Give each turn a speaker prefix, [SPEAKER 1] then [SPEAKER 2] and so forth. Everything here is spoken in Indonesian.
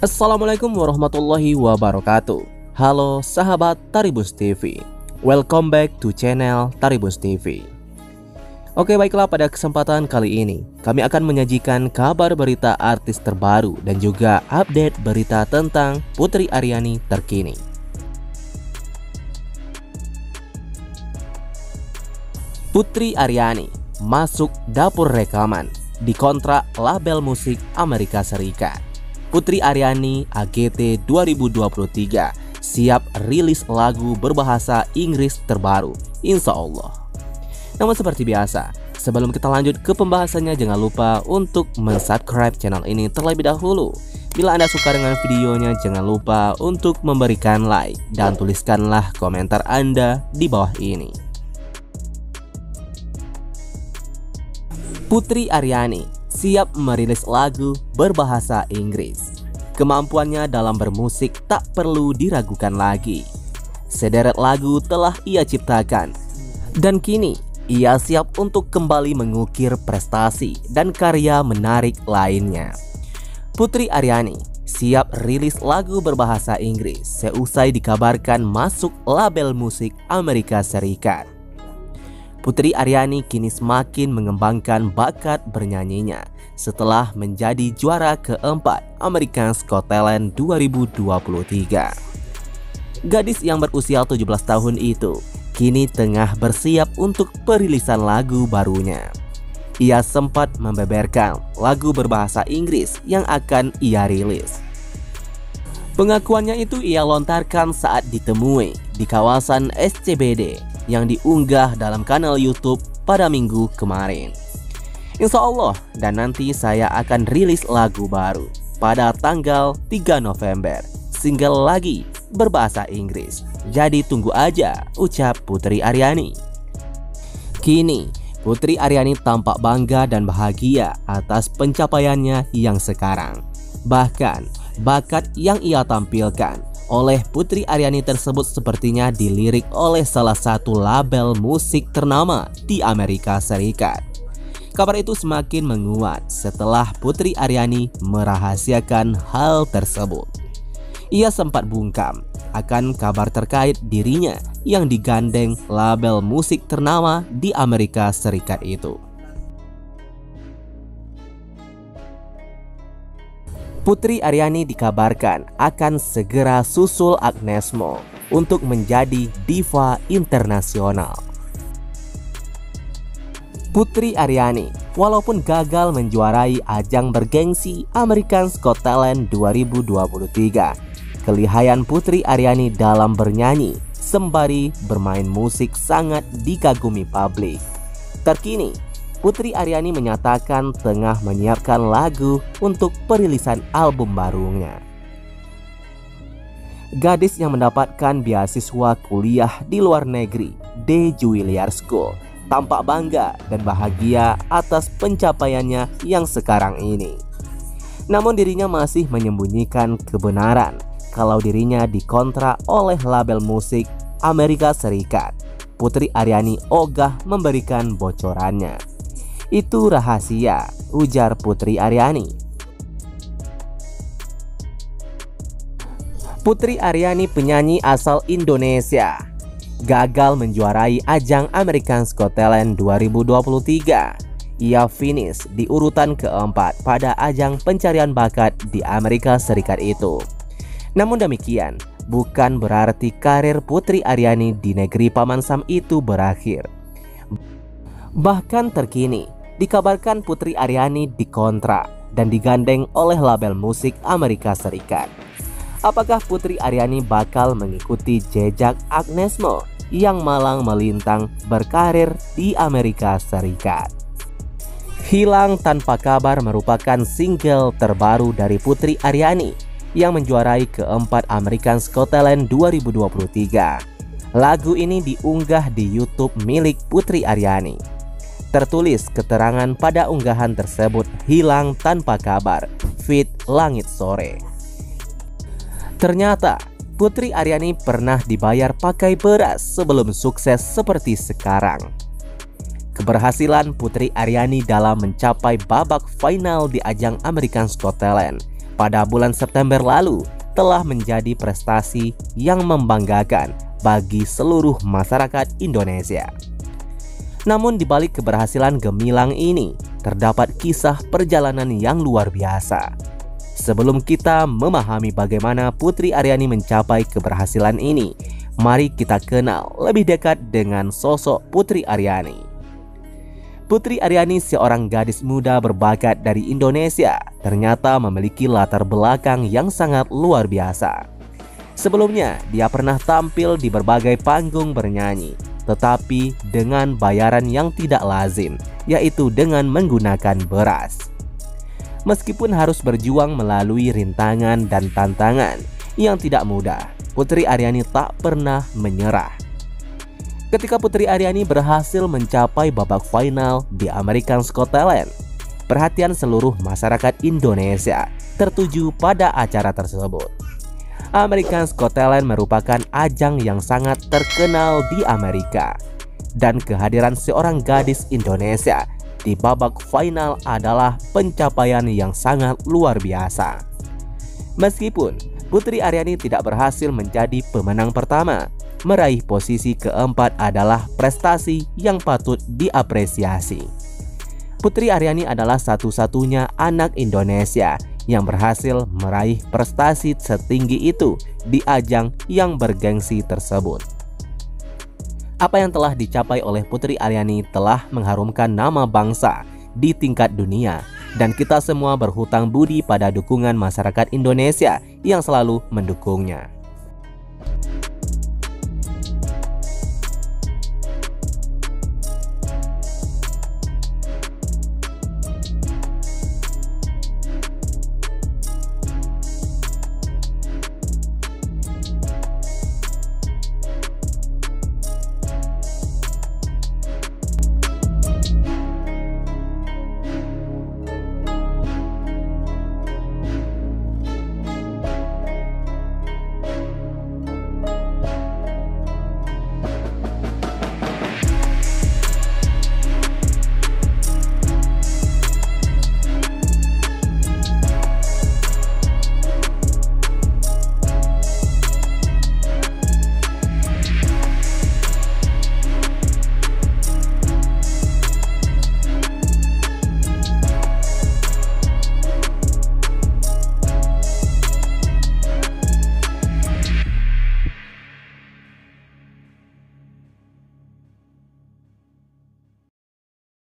[SPEAKER 1] Assalamualaikum warahmatullahi wabarakatuh. Halo sahabat Taribus TV Welcome back to channel Taribus TV Oke baiklah pada kesempatan kali ini Kami akan menyajikan kabar berita artis terbaru Dan juga update berita tentang Putri Aryani terkini. Putri Aryani masuk dapur rekaman di kontrak label musik Amerika Serikat Putri Aryani AGT 2023 siap rilis lagu berbahasa Inggris terbaru, insya Allah. Namun seperti biasa, sebelum kita lanjut ke pembahasannya jangan lupa untuk subscribe channel ini terlebih dahulu. Bila Anda suka dengan videonya jangan lupa untuk memberikan like dan tuliskanlah komentar Anda di bawah ini. Putri Aryani siap merilis lagu berbahasa Inggris. Kemampuannya dalam bermusik tak perlu diragukan lagi. Sederet lagu telah ia ciptakan, dan kini ia siap untuk kembali mengukir prestasi dan karya menarik lainnya. Putri Aryani siap rilis lagu berbahasa Inggris seusai dikabarkan masuk label musik Amerika Serikat. Putri Aryani kini semakin mengembangkan bakat bernyanyinya setelah menjadi juara keempat American Got Talent 2023. Gadis yang berusia 17 tahun itu kini tengah bersiap untuk perilisan lagu barunya. Ia sempat membeberkan lagu berbahasa Inggris yang akan ia rilis. Pengakuannya itu ia lontarkan saat ditemui di kawasan SCBD yang diunggah dalam kanal YouTube pada minggu kemarin. Insya Allah dan nanti saya akan rilis lagu baru pada tanggal 3 November. Single lagi berbahasa Inggris. Jadi tunggu aja ucap Putri Aryani. Kini Putri Aryani tampak bangga dan bahagia atas pencapaiannya yang sekarang. Bahkan bakat yang ia tampilkan oleh Putri Aryani tersebut sepertinya dilirik oleh salah satu label musik ternama di Amerika Serikat. Kabar itu semakin menguat setelah Putri Aryani merahasiakan hal tersebut. Ia sempat bungkam akan kabar terkait dirinya yang digandeng label musik ternama di Amerika Serikat itu. Putri Aryani dikabarkan akan segera susul Agnes Mo untuk menjadi diva internasional. Putri Aryani, walaupun gagal menjuarai ajang bergengsi American Got Talent 2023, kelihayan Putri Aryani dalam bernyanyi sembari bermain musik sangat dikagumi publik. Terkini, Putri Aryani menyatakan tengah menyiapkan lagu untuk perilisan album barunya. Gadis yang mendapatkan beasiswa kuliah di luar negeri, De Juilliard School, tampak bangga dan bahagia atas pencapaiannya yang sekarang ini. Namun dirinya masih menyembunyikan kebenaran kalau dirinya dikontrak oleh label musik Amerika Serikat. Putri Aryani ogah memberikan bocorannya. Itu rahasia, ujar Putri Aryani. Putri Aryani penyanyi asal Indonesia gagal menjuarai ajang American Got Talent 2023. Ia finish di urutan keempat pada ajang pencarian bakat di Amerika Serikat itu. Namun demikian, bukan berarti karir Putri Aryani di negeri Paman Sam itu berakhir. Bahkan terkini, dikabarkan Putri Aryani dikontrak dan digandeng oleh label musik Amerika Serikat. Apakah Putri Aryani bakal mengikuti jejak Agnes Mo yang malang melintang berkarir di Amerika Serikat? Hilang Tanpa Kabar merupakan single terbaru dari Putri Aryani yang menjuarai keempat American Got Talent 2023. Lagu ini diunggah di YouTube milik Putri Aryani. Tertulis keterangan pada unggahan tersebut hilang tanpa kabar. Fit Langit Sore. Ternyata Putri Aryani pernah dibayar pakai beras sebelum sukses seperti sekarang. Keberhasilan Putri Aryani dalam mencapai babak final di ajang American Got Talent pada bulan September lalu telah menjadi prestasi yang membanggakan bagi seluruh masyarakat Indonesia. Namun di balik keberhasilan gemilang ini, terdapat kisah perjalanan yang luar biasa. Sebelum kita memahami bagaimana Putri Aryani mencapai keberhasilan ini, mari kita kenal lebih dekat dengan sosok Putri Aryani. Putri Aryani seorang gadis muda berbakat dari Indonesia ternyata memiliki latar belakang yang sangat luar biasa. Sebelumnya, dia pernah tampil di berbagai panggung bernyanyi, tetapi dengan bayaran yang tidak lazim, yaitu dengan menggunakan beras. Meskipun harus berjuang melalui rintangan dan tantangan yang tidak mudah, Putri Aryani tak pernah menyerah. Ketika Putri Aryani berhasil mencapai babak final di American Got Talent, perhatian seluruh masyarakat Indonesia tertuju pada acara tersebut. American Talent merupakan ajang yang sangat terkenal di Amerika dan kehadiran seorang gadis Indonesia di babak final adalah pencapaian yang sangat luar biasa. Meskipun Putri Aryani tidak berhasil menjadi pemenang pertama, meraih posisi keempat adalah prestasi yang patut diapresiasi. Putri Aryani adalah satu-satunya anak Indonesia yang berhasil meraih prestasi setinggi itu di ajang yang bergengsi tersebut. Apa yang telah dicapai oleh Putri Aryani telah mengharumkan nama bangsa di tingkat dunia dan kita semua berhutang budi pada dukungan masyarakat Indonesia yang selalu mendukungnya.